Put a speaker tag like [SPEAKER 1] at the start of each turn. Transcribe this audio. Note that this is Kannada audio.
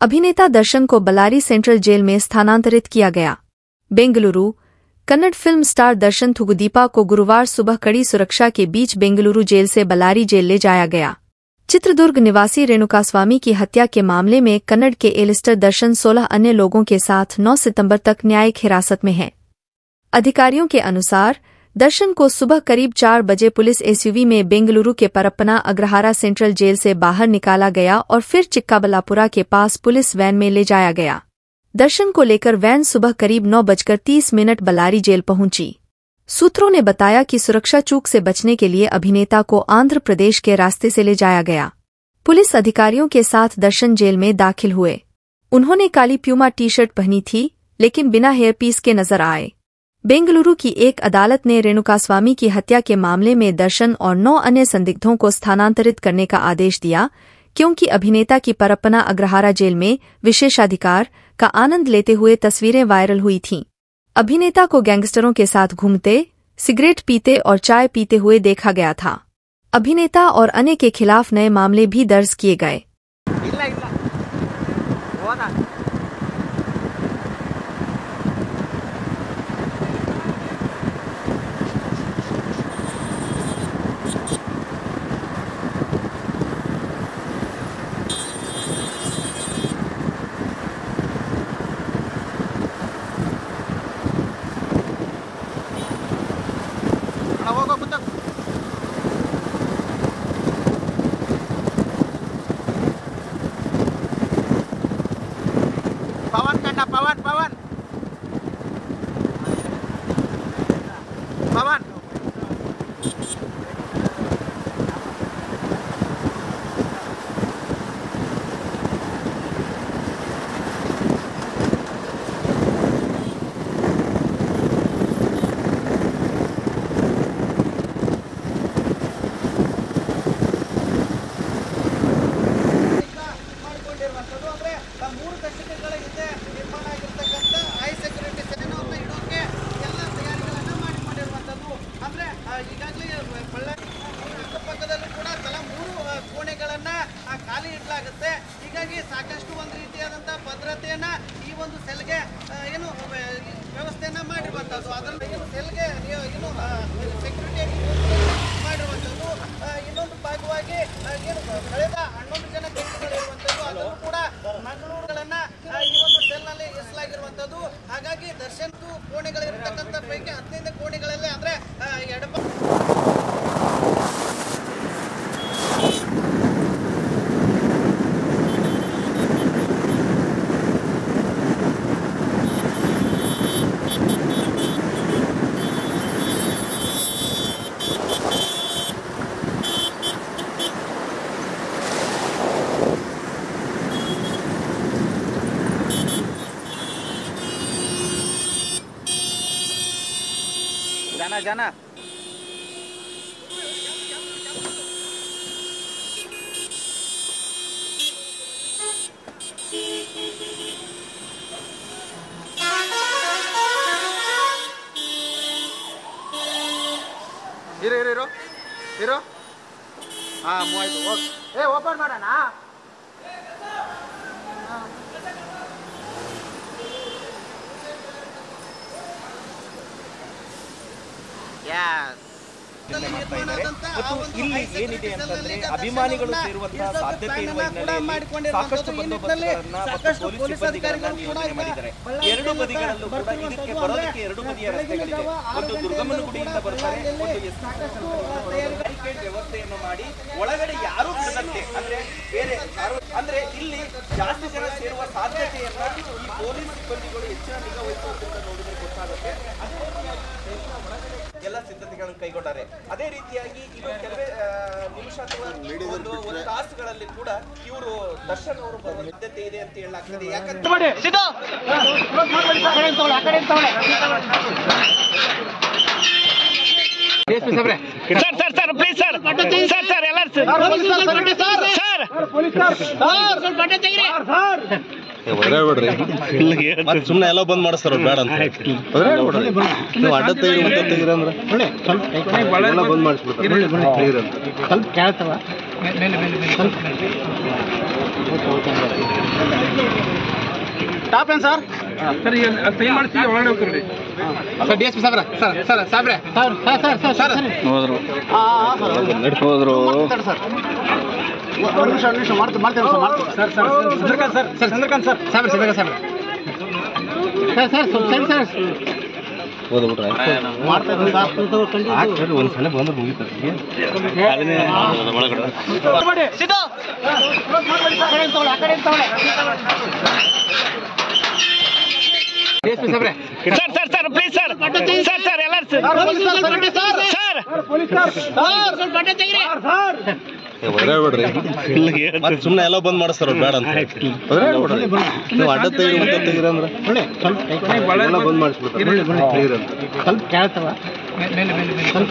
[SPEAKER 1] अभिनेता दर्शन को बलारी सेंट्रल जेल में स्थानांतरित किया गया। बेंगलुरु, कन्नड़ फ़िल्म स्टार दर्शन थुगुदीपा को गुरुवार सुबह कड़ी सुरक्षा के बीच बेंगलुरु जेल से बलारी जेल ले जाया गया। चित्रदुर्ग निवासी रेणुकास्वामी की हत्या के मामले में कन्नड़ के एलिस्टर दर्शन 16 अन्य लोगों के साथ 9 सितंबर तक न्यायिक हिरासत में है। अधिकारियों के अनुसार दर्शन को सुबह करीब चार बजे पुलिस एसयूवी में बेंगलुरु के परप्पना अग्रहारा सेंट्रल जेल से बाहर निकाला गया और फिर चिक्काबलापुरा के पास पुलिस वैन में ले जाया गया। दर्शन को लेकर वैन सुबह करीब नौ बजकर तीस मिनट बल्लारी जेल पहुँची। सूत्रों ने बताया कि सुरक्षा चूक से बचने के लिए अभिनेता को आंध्र प्रदेश के रास्ते से ले जाया गया। पुलिस अधिकारियों के साथ दर्शन जेल में दाखिल हुए। उन्होंने काली प्यूमा टी शर्ट पहनी थी, लेकिन बिना हेयर पीस के नज़र आए। बेंगलुरु की एक अदालत ने रेणुका स्वामी की हत्या के मामले में दर्शन और नौ अन्य संदिग्धों को स्थानांतरित करने का आदेश दिया, क्योंकि अभिनेता की परप्पना अग्रहारा जेल में विशेषाधिकार का आनंद लेते हुए तस्वीरें वायरल हुई थीं। अभिनेता को गैंगस्टरों के साथ घूमते, सिगरेट पीते और चाय पीते हुए देखा गया था। अभिनेता और अन्य के खिलाफ नए मामले भी दर्ज किए गए।
[SPEAKER 2] Aman. ಇಡಲಾಗುತ್ತೆ ಹೀಗಾಗಿ ಸಾಕಷ್ಟು ಒಂದು ರೀತಿಯಾದಂತಹ ಭದ್ರತೆಯನ್ನ ಈ ಒಂದು ಸೆಲ್ಗೆ ಏನು ವ್ಯವಸ್ಥೆಯನ್ನ ಮಾಡಿರುವಂಥದ್ದು ಅದರಲ್ಲಿ ಏನು ಸೆಲ್ಗೆ ಏನು ಸೆಕ್ಯೂರಿಟಿಯಾಗಿ ಮಾಡಿರುವಂಥದ್ದು ಆ, ಇನ್ನೊಂದು ಭಾಗವಾಗಿ ಏನು ಕಳೆದ ಹನ್ನೊಂದು ಜನ ಕೈದಿಗಳಿರುವಂಥದ್ದು ಅದನ್ನು ಕೂಡ ಮಂಗಳೂರುಗಳನ್ನ ಈ ಒಂದು ಸೆಲ್ನಲ್ಲಿ ಇರಿಸಲಾಗಿರುವಂಥದ್ದು ಹಾಗಾಗಿ ದರ್ಶನ್ ಕೋಣೆಗಳಿರ್ತಕ್ಕಂಥ ಜನ ಜನ ಇರು ಇರು ಇರು ಇರು ಹಾ ಮೂವಾಯ್ತು ಓಕೆ ಏ ಓಪನ್ ಮಾಡೋಣ
[SPEAKER 3] ಇಲ್ಲಿ ಏನಿದೆ ಅಂತಂದ್ರೆ ಅಭಿಮಾನಿಗಳು ಸೇರುವಂತಹ ಸಾಧ್ಯತೆ ಇರುವ ಹಿನ್ನೆಲೆಯಲ್ಲಿ ಸಾಕಷ್ಟು ಬಂದೋಬಸ್ತರನ್ನ ಮತ್ತು ಪೊಲೀಸ್ ಸಿಬ್ಬಂದಿಗಳನ್ನ ನಿಯೋಜನೆ ಮಾಡಿದ್ದಾರೆ ಎರಡು ಬದಿಗಳಲ್ಲೂ ಕೂಡ ಇದಕ್ಕೆ ಬರೋದಕ್ಕೆ ಎರಡು ಬದಿಯ ರಸ್ತೆಗಳಿವೆ ಒಂದು ದುರ್ಗಮ್ಮನಗುಡಿಯಿಂದ ಬರ್ತಾರೆ. ಒಂದು ಎಸ್ ವ್ಯವಸ್ಥೆಯನ್ನು ಮಾಡಿ ಒಳಗಡೆ ಯಾರು ಬಿಡದಂತೆ ಅಂದ್ರೆ ಬೇರೆ ಅಂದ್ರೆ ಇಲ್ಲಿ ಜಾಸ್ತಿ ಜನ ಸೇರುವ ಸಾಧ್ಯತೆಯನ್ನ ಈ ಪೊಲೀಸ್ ಸಿಬ್ಬಂದಿಗಳು ಹೆಚ್ಚಿನ ನಿಗಾ ವಹಿಸುವುದರಿಂದ ನೋಡಿದ್ರೆ ಗೊತ್ತಾಗುತ್ತೆ. ಸಿದ್ಧತೆಗಳನ್ನು ಕೈಗೊಂಡಾರೆ ಅದೇ ರೀತಿಯಾಗಿ ಇದು ಕೆಲವೇ ನಿಮಿಷ ಅಥವಾ ಒಂದು ಒಂದು ತಾಸುಗಳಲ್ಲಿ ಕೂಡ ಇವರು ದರ್ಶನ್ ಅವರು ಬರುವ ಸಾಧ್ಯತೆ ಇದೆ ಅಂತ ಹೇಳಲಾಗ್ತದೆ ಯಾಕಂದ್ರೆ
[SPEAKER 4] sir sir sir please sir sir sir ಎಲ್ಲರೂ ಸರ್
[SPEAKER 5] ಸುಮ್ನೆ ಸುಮ್ಮನೆ ಎಲ್ಲ ಬಂದ್ ಮಾಡಿಸ್ತಾರ ಸರ್ ಬೇಡ ಅಂತ. ನೀವು ಅಡ್ಡ ತೆಗಿರಿ ಅಂದ್ರೆ. ಬಂದ್ ಮಾಡಿಸ್ಬಿಡ್ತಾರೆ
[SPEAKER 6] ಟಾಪ್ ಏನು ಸರ್
[SPEAKER 7] ಸರ್ ಮಾಡಿಸಿ ಒಳಗಡೆ ಹೋಗ್ತೀರಿ.
[SPEAKER 6] ಸರ್ ಡಿ ಎಸ್ ಪಿ ಸಾಬ್ರ ಸರ್ ಸರ್ ಸಾಬ್ರೆ ಸರ್ ಸರ್ ಸರ್ ಸರ್
[SPEAKER 5] ಹೋದ್ರು
[SPEAKER 6] ಸರ್
[SPEAKER 5] ಹೋದ್ರು
[SPEAKER 6] ಸರ್ ಒಂದು ನಿಮಿಷ ಒಂದು ನಿಮಿಷ ಮಾಡ್ತೀನಿ ಮಾಡ್ತೀನಿ ಸರ್ ಮಾಡ್ತೀನಿ sir sir Chandrakant sir sir Chandrakant sir ಸಾಬ್ರೆ Chandrakant ಸಾಬ್ರೆ sir sir
[SPEAKER 5] sir
[SPEAKER 6] sir sir sir
[SPEAKER 5] sir ಒಂದ್ಸಲ ಬಂದ್ರೆ ಮುಗಿತಾರೆ ಒಳಗಡೆ
[SPEAKER 6] ಸಿದ್ದು ಆ ಕಡೆ ತಗೊಳ್ಳಿ ಆ ಕಡೆ ತಗೊಳ್ಳಿ D S P ಸಾಬ್ರೆ
[SPEAKER 4] sir sir sir please sir sir sir ಎಲ್ಲರೂ ಸರ್
[SPEAKER 5] ಸುಮ್ಮನೆ ಎಲ್ಲ ಬಂದ್ ಮಾಡಿಸ್ತಾರ ಬೇಡ ಅಂತ. ನೀವು ಅಡ್ಡ ತೆಗಿರಿ ಮತ್ತೆ ಎಲ್ಲ ಬಂದ್ ಮಾಡಿಸ್ಬಿಡ್ತಾರೆ. ಕ್ಲಿಯರ್ ಅಂತ
[SPEAKER 6] ಸ್ವಲ್ಪ ಕೇಳ್ತವ. ಸ್ವಲ್ಪ.